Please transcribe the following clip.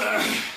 Ugh.